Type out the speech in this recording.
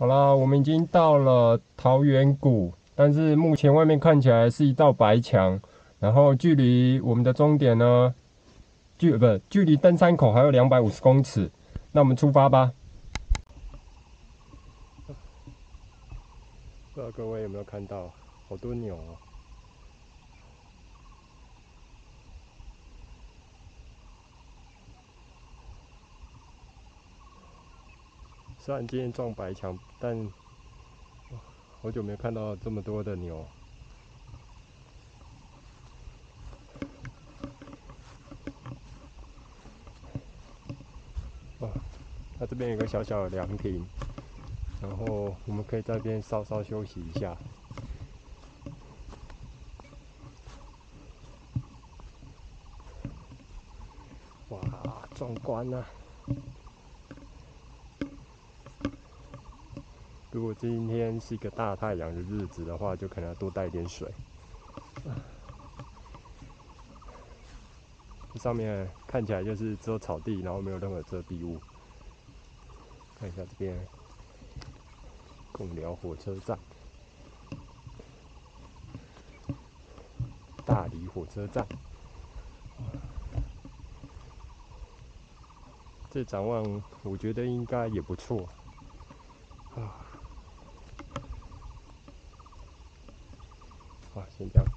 好啦，我们已经到了桃源谷，但是目前外面看起来是一道白墙，然后距离我们的终点呢，距不距离登山口还有两百五十公尺，那我们出发吧。不知道各位有没有看到，好多牛啊。虽然今天撞白墙，但好久没看到这么多的牛。哦，它这边有个小小的凉亭，然后我们可以在这边稍稍休息一下。哇，壮观啊！如果今天是一个大太阳的日子的话，就可能要多带一点水。这上面看起来就是只有草地，然后没有任何遮蔽物。看一下这边，贡寮火车站，大理火车站。这展望，我觉得应该也不错。啊。啊，先这样。